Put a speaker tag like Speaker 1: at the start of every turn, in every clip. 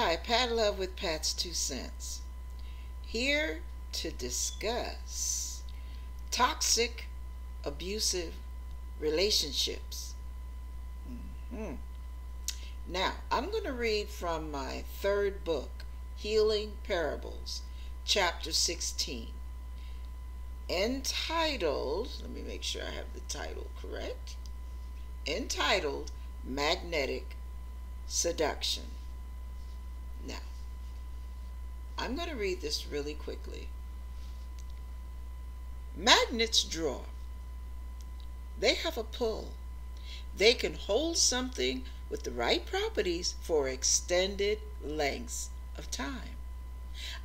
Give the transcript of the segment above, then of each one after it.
Speaker 1: Hi, Pat Love with Pat's Two Cents. Here to discuss toxic, abusive relationships. Mm-hmm. Now, I'm going to read from my third book, Healing Parables, chapter 16, entitled, let me make sure I have the title correct, entitled Magnetic Seduction. Now, I'm going to read this really quickly. Magnets draw. They have a pull. They can hold something with the right properties for extended lengths of time.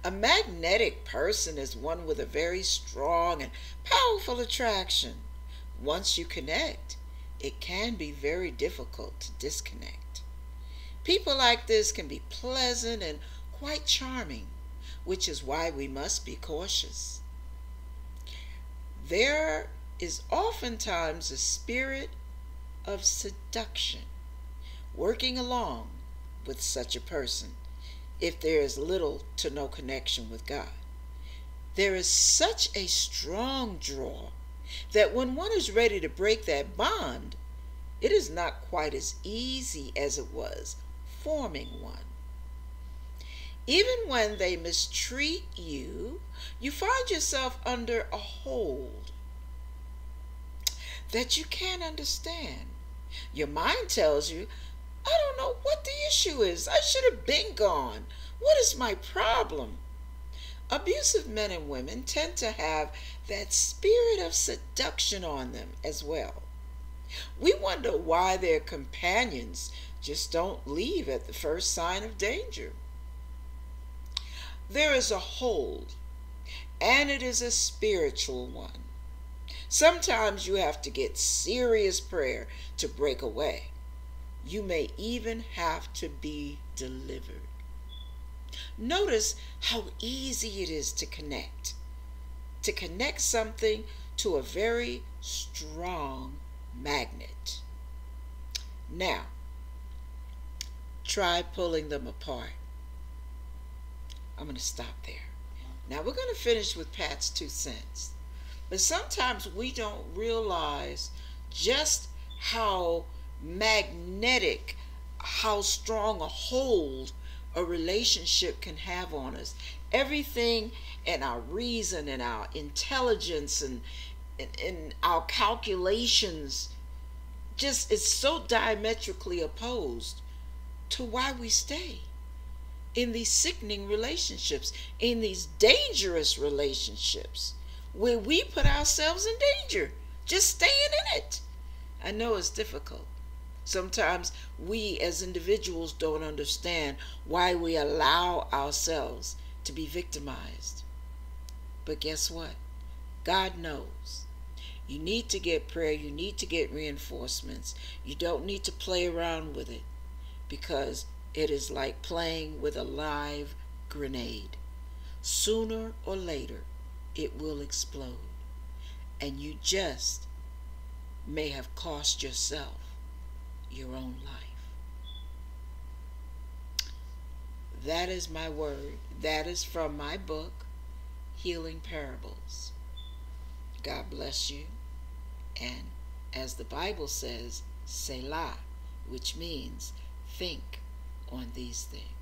Speaker 1: A magnetic person is one with a very strong and powerful attraction. Once you connect, it can be very difficult to disconnect. People like this can be pleasant and quite charming, which is why we must be cautious. There is oftentimes a spirit of seduction working along with such a person if there is little to no connection with God. There is such a strong draw that when one is ready to break that bond, it is not quite as easy as it was forming one. Even when they mistreat you, you find yourself under a hold that you can't understand. Your mind tells you, I don't know what the issue is. I should have been gone. What is my problem? Abusive men and women tend to have that spirit of seduction on them as well. We wonder why their companions just don't leave at the first sign of danger. There is a hold, and it is a spiritual one. Sometimes you have to get serious prayer to break away. You may even have to be delivered. Notice how easy it is to connect. To connect something to a very strong magnet. Now, try pulling them apart. I'm going to stop there. Now, we're going to finish with Pat's two cents. But sometimes we don't realize just how magnetic, how strong a hold a relationship can have on us. Everything and our reason and our intelligence and in our calculations just is so diametrically opposed to why we stay in these sickening relationships, in these dangerous relationships where we put ourselves in danger just staying in it. I know it's difficult. Sometimes we as individuals don't understand why we allow ourselves to be victimized. But guess what? God knows. You need to get prayer. You need to get reinforcements. You don't need to play around with it because it is like playing with a live grenade. Sooner or later, it will explode. And you just may have cost yourself your own life. That is my word. That is from my book, Healing Parables. God bless you. And as the Bible says, Selah, which means think on these things.